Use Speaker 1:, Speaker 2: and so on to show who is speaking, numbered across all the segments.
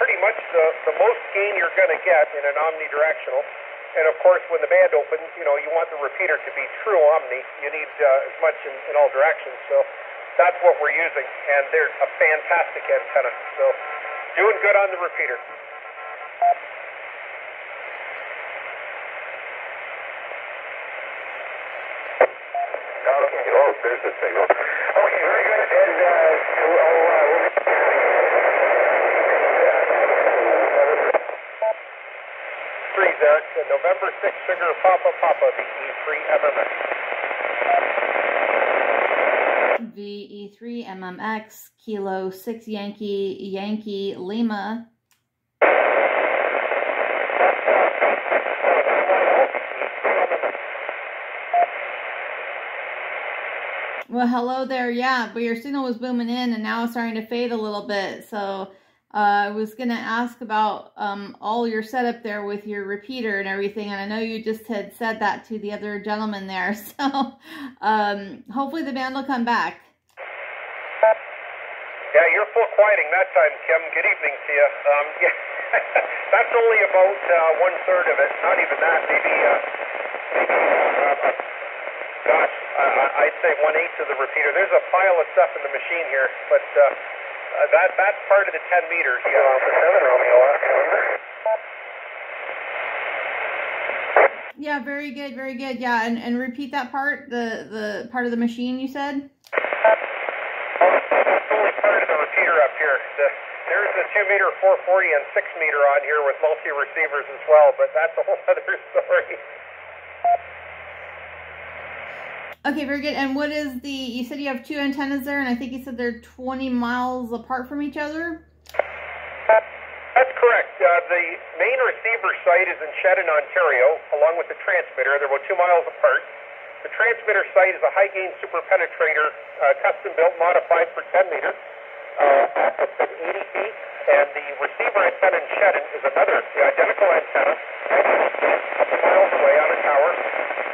Speaker 1: pretty much the, the most gain you're going to get in an omnidirectional. And of course, when the band opens, you know, you want the repeater to be true omni. You need uh, as much in, in all directions. So that's what we're using. And they're a fantastic antenna. So doing good on the repeater.
Speaker 2: Okay oh, there's the signal. Okay, very good. And uh, we'll, uh, we'll
Speaker 1: There. The November 6 Sugar Papa Papa, the E3 MMX.
Speaker 3: VE3 MMX Kilo 6 Yankee Yankee Lima. Well, hello there. Yeah, but your signal was booming in and now it's starting to fade a little bit. So uh, I was going to ask about um, all your setup there with your repeater and everything. And I know you just had said that to the other gentleman there. So um, hopefully the band will come back.
Speaker 1: Yeah, you're full quieting that time, Kim. Good evening to you. Um, yeah, that's only about uh, one third of it. Not even that. Maybe, uh, maybe uh, uh, gosh, uh, I'd say one eighth of the repeater. There's a pile of stuff in the machine here, but uh, that that's part of the 10 meters. Yeah.
Speaker 2: Alpha 7 Romeo, last.
Speaker 3: Yeah, very good, very good. Yeah, and, and repeat that part, the, the part of the machine you said?
Speaker 1: Oh, that's only part of the repeater up here. The, there's a 2 meter 440 and 6 meter on here with multi receivers as well, but that's a whole other story.
Speaker 3: Okay, very good. And what is the, you said you have two antennas there, and I think you said they're 20 miles apart from each other?
Speaker 1: That's correct. Uh, the main receiver site is in Shedden, Ontario, along with the transmitter. They're about two miles apart. The transmitter site is a high gain super penetrator, uh, custom built, modified for 10 meters, uh, it's 80 feet. And the receiver antenna in Shedden is another, the identical antenna, couple miles away on a tower.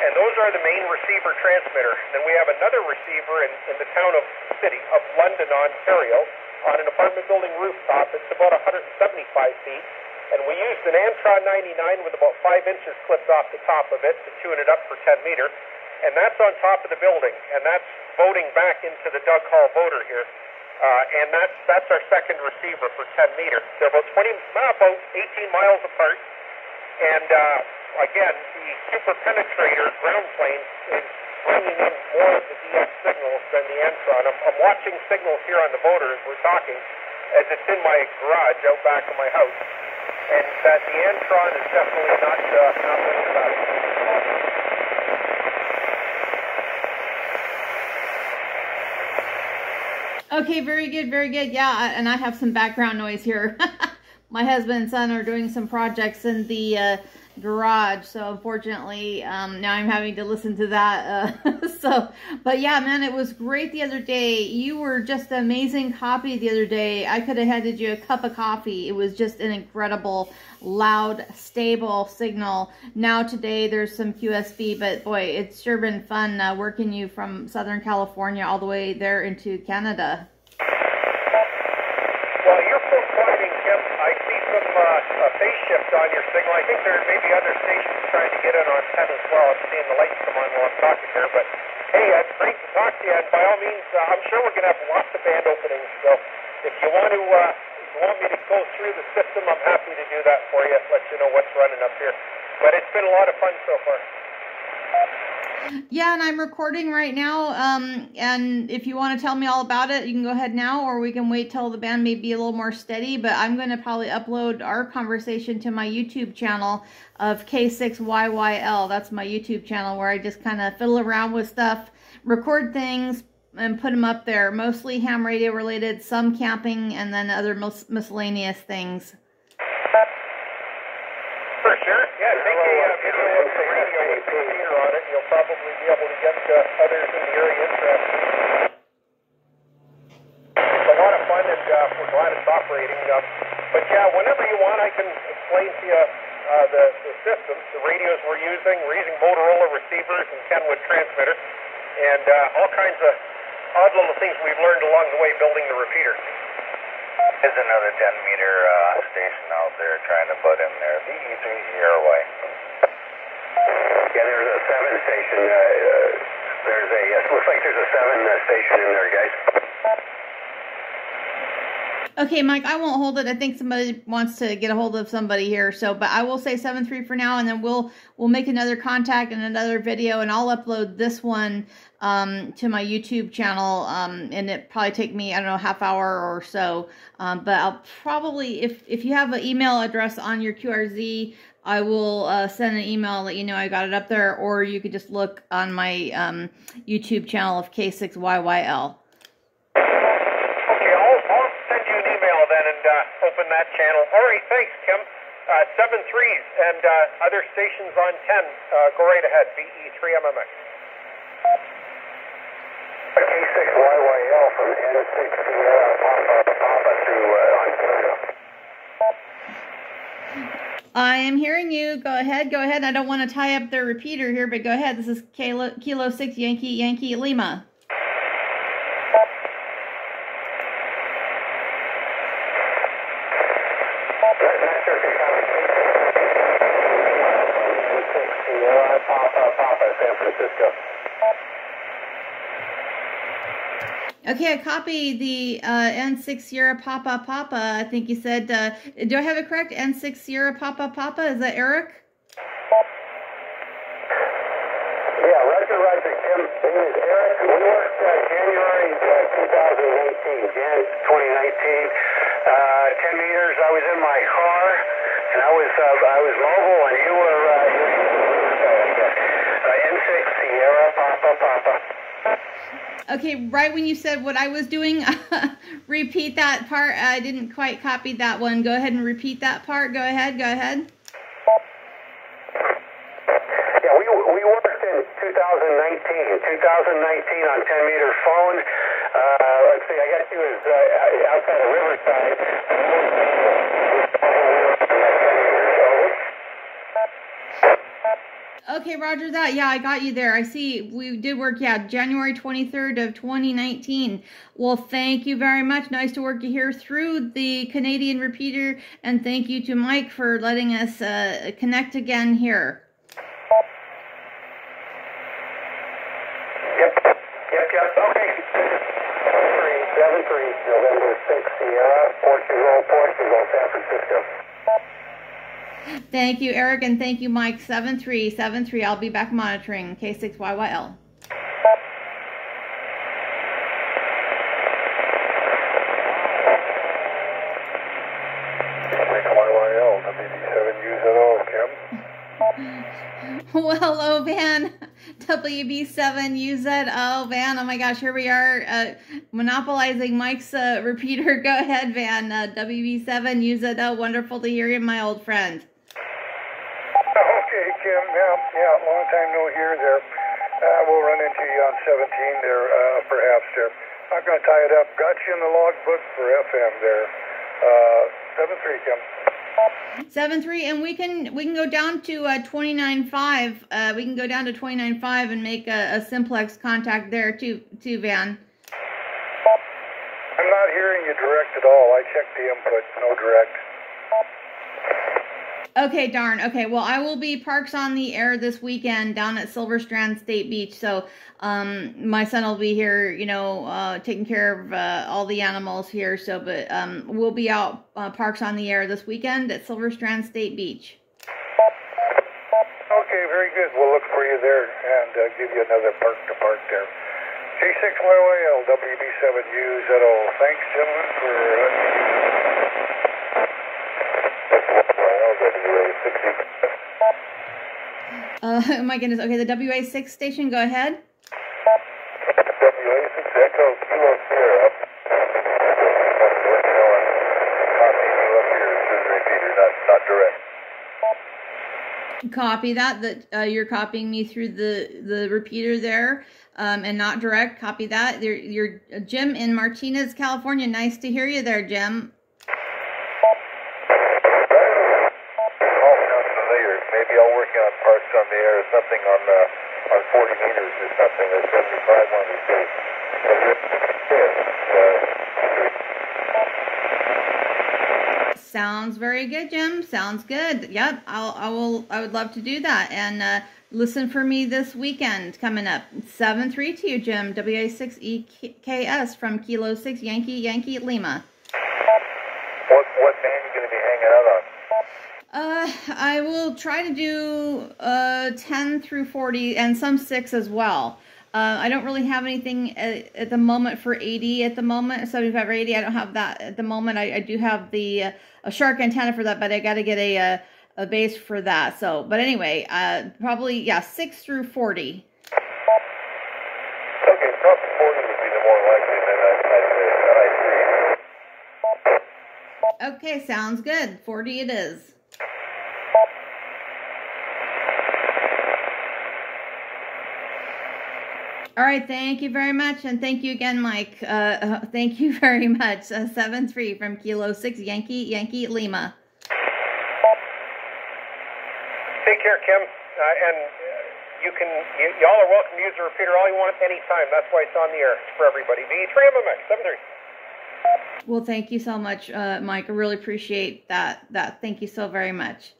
Speaker 1: And those are the main receiver transmitter. Then we have another receiver in, in the town of city of London, Ontario, on an apartment building rooftop. It's about 175 feet. And we used an Antron 99 with about five inches clipped off the top of it to tune it up for 10 meter. And that's on top of the building. And that's voting back into the Doug Hall voter here. Uh, and that's that's our second receiver for 10 meter. They're about 20, about 18 miles apart. And uh, again, the super penetrator ground plane is bringing in more of the DX signals than the Antron. I'm, I'm watching signals here on the voter as we're talking, as it's in my garage out back of my house. And that the Antron is definitely not uh, not looking bad.
Speaker 3: Okay, very good, very good. Yeah, and I have some background noise here. My husband and son are doing some projects in the uh, garage, so unfortunately, um, now I'm having to listen to that. Uh, so, but yeah, man, it was great the other day. You were just amazing copy the other day. I could have handed you a cup of coffee. It was just an incredible, loud, stable signal. Now today there's some QSB, but boy, it's sure been fun uh, working you from Southern California all the way there into Canada.
Speaker 1: Well, you're full quieting, Kim. I see uh, phase shift on your signal. I think there may be other stations trying to get in on 10 as well. I'm seeing the lights come on while I'm talking here. But hey, uh, it's great to talk to you. And by all means, uh, I'm sure we're going to have lots of band openings. So if you want to, uh, if you want me to go through the system, I'm happy to do that for you. Let you know what's running up here. But it's been a lot of fun so far.
Speaker 3: Yeah, and I'm recording right now. Um, and if you want to tell me all about it, you can go ahead now, or we can wait till the band may be a little more steady. But I'm going to probably upload our conversation to my YouTube channel of K6YYL. That's my YouTube channel where I just kind of fiddle around with stuff, record things, and put them up there. Mostly ham radio related, some camping, and then other mis- miscellaneous things.
Speaker 1: For sure. Yeah, take a uh, video of the radio with the repeater on it. You'll probably be able to get uh, others in the area interested. It's a lot of fun, and uh, we're glad it's operating. Um, but yeah, whenever you want, I can explain to you uh, the, the systems, the radios we're using. We're using Motorola receivers and Kenwood transmitter, and uh, all kinds of odd little things we've learned along the way building the repeater.
Speaker 2: Is another 10 meter uh, station out there trying to butt in there. VE3 Sierra Way. Yeah, there's a seven station. Uh, uh, there's a. It looks like there's a seven uh, station in there, guys.
Speaker 3: Okay, Mike, I won't hold it. I think somebody wants to get a hold of somebody here. So, but I will say seven three for now, and then we'll we'll make another contact and another video, and I'll upload this one um, to my YouTube channel. Um, and it probably take me I don't know half hour or so. Um, but I'll probably if if you have an email address on your QRZ, I will uh, send an email let you know I got it up there, or you could just look on my um, YouTube channel of K6YYL.
Speaker 1: Okay, I'll, I'll send you an email then and uh, open that channel. All right, thanks, Kim. Uh, seven threes and uh, other stations on 10. Uh, go right ahead, VE3MMX.
Speaker 2: K6YYL from N6 Sierra Papa Papa to uh, Ontario.
Speaker 3: I am hearing you. Go ahead. Go ahead. I don't want to tie up the repeater here, but go ahead. This is Kilo, Kilo 6 Yankee Yankee Lima.
Speaker 2: Master N6 Sierra Papa Papa San Francisco.
Speaker 3: Okay, I copy the uh, N6 Sierra Papa Papa. I think you said, uh, do I have it correct? N6 Sierra Papa Papa? Is that Eric?
Speaker 2: Yeah, Roger, Roger. Kim, this is Eric. We worked uh, January uh, 2019, Jan 2019. Uh, 10 meters. I was in my car, and I was uh, I was mobile, and you were uh, you were N6 Sierra Papa Papa.
Speaker 3: Okay, right when you said what I was doing, repeat that part. I didn't quite copy that one. Go ahead and repeat that part. Go ahead. Go ahead.
Speaker 2: Yeah, we we worked in 2019, 2019 on 10 meter phone. Uh, let's see, I got you as uh, outside of Riverside.
Speaker 3: Okay, Roger that. Yeah, I got you there. I see we did work, yeah, January 23rd of 2019. Well, thank you very much. Nice to work you here through the Canadian repeater. And thank you to Mike for letting us uh, connect again here.
Speaker 2: Yep, yep, yep. Okay. November Sierra Portugal Portugal San Francisco.
Speaker 3: Thank you, Eric, and thank you, Mike. 7373. I'll be back monitoring K6YYL.
Speaker 2: YYL WB7UZO Kim.
Speaker 3: Well, hello, Van. WB7UZO, Van. Oh my gosh, here we are uh, monopolizing Mike's uh, repeater. Go ahead, Van. Uh, WB7UZO. Wonderful to hear you, my old friend.
Speaker 4: Yeah, yeah. Long time no hear there. Uh, we'll run into you on 17 there, uh, perhaps there. I'm going to tie it up. Got you in the logbook for FM there. Uh, 7-3, Kim.
Speaker 3: Seven three, and we can we can go down to uh, twenty nine five. Uh, we can go down to twenty nine five and make a, a simplex contact there too, too, Van.
Speaker 4: I'm not hearing you direct at all. I checked the input. No direct.
Speaker 3: Okay, darn. Okay, well, I will be parks on the air this weekend down at Silver Strand State Beach. So, um, my son will be here, you know, uh, taking care of uh, all the animals here. So, but um, we'll be out uh, parks on the air this weekend at Silver Strand State Beach.
Speaker 4: Okay, very good. We'll look for you there and uh, give you another park to park there. K6YYL WB7UZO. Thanks, gentlemen, for.
Speaker 3: Uh, oh my goodness. Okay, the WA6 station. Go ahead.
Speaker 2: WA6 Echo Kilo Sierra. Working on copying you up here through the repeater, not, not direct.
Speaker 3: Copy that. That uh, you're copying me through the the repeater there, um, and not direct. Copy that. You're, you're Jim in Martinez, California. Nice to hear you there, Jim.
Speaker 2: Oh, sounds familiar. Maybe I'll work on parks on the air or something on uh, on 40 meters or something or 75 on these days. But, uh,
Speaker 3: Sounds very good, Jim. Sounds good. Yep, I'll, I will. I would love to do that and uh, listen for me this weekend coming up. Seven three to you, Jim. WA six EKS from Kilo Six Yankee Yankee Lima.
Speaker 2: What what band you going to be hanging out on?
Speaker 3: Uh, I will try to do uh 10 through 40 and some 6 as well. Uh, I don't really have anything at, at, the moment for 80 at the moment, 75 or 80. I don't have that at the moment. I, I do have the uh, a shark antenna for that, but I got to get a, a, uh, a base for that. So, but anyway, uh, probably yeah, 6 through 40.
Speaker 2: Okay, probably 40 would be the more likely
Speaker 3: than I, I, I Okay, sounds good. 40 it is. All right, thank you very much, and thank you again, Mike. Uh, uh, thank you very much. Uh, seven three from Kilo Six Yankee Yankee Lima.
Speaker 1: Take care, Kim, uh, and you can you, y'all are welcome to use the repeater all you want anytime. That's why it's on the air for everybody. V three MMX seven three.
Speaker 3: Well, thank you so much, uh, Mike. I really appreciate that. That thank you so very much.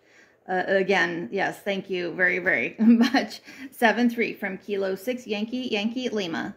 Speaker 3: Uh, again, yes, thank you very, very much. 7 3 from Kilo 6 Yankee, Yankee Lima.